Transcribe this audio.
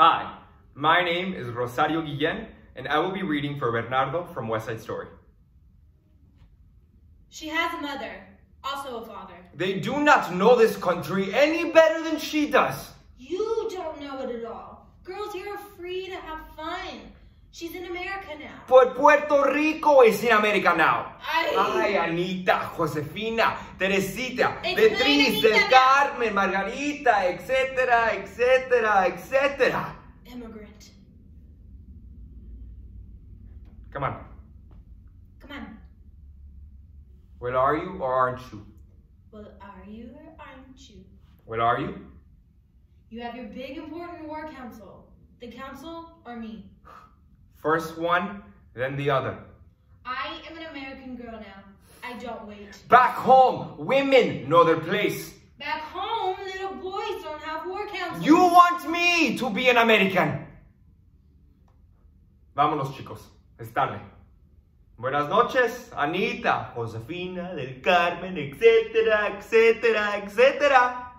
Hi, my name is Rosario Guillen, and I will be reading for Bernardo from West Side Story. She has a mother, also a father. They do not know this country any better than she does. You don't know it at all. Girls here are free to have fun. She's in America now. But Puerto Rico is in America now. Ay. Ay, Anita, Josefina, Teresita, Explain Beatriz, Del. Carmen, Margarita, etcétera, etcétera, etcétera. Immigrant. Come on. Come on. Well, are you or aren't you? Well, are you or aren't you? Well, are you? You have your big important war council. The council or me? First one, then the other. Girl now. I don't wait. Back home, women know their place. Back home, little boys don't have war councils. You want me to be an American. Vámonos, chicos. Es tarde. Buenas noches, Anita, Josefina, Del Carmen, etcétera, etcétera, etcétera.